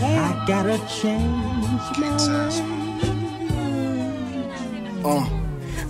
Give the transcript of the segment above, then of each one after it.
I gotta change my way. Uh.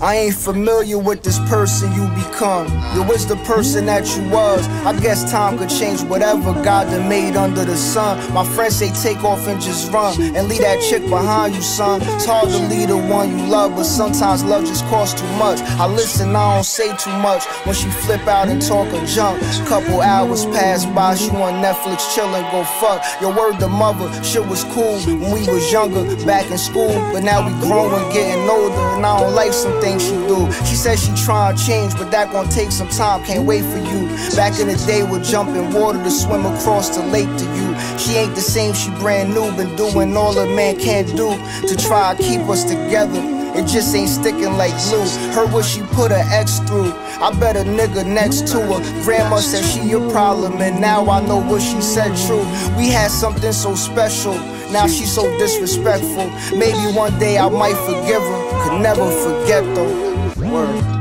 I ain't familiar with this person you become. You was the person that you was. I guess time could change whatever God done made under the sun. My friends say take off and just run and leave that chick behind you, son. It's hard to leave the one you love, but sometimes love just costs too much. I listen, I don't say too much when she flip out and talk a junk. Couple hours pass by, she on Netflix chillin', go fuck. Your word to mother, shit was cool when we was younger, back in school, but now we growing, getting older, and I don't like some things she do. She said she trying to change, but that gon' take some time. Can't wait for you. Back in the day, we'd jump in water to swim across the lake to you. She ain't the same, she brand new. Been doing all a man can't do to try to keep us together. It just ain't sticking like glue. Heard what she put her ex through. I bet a nigga next to her. Grandma said she a problem, and now I know what she said true. We had something so special. Now she's so disrespectful. Maybe one day I might forgive her. Could never forget though. Word.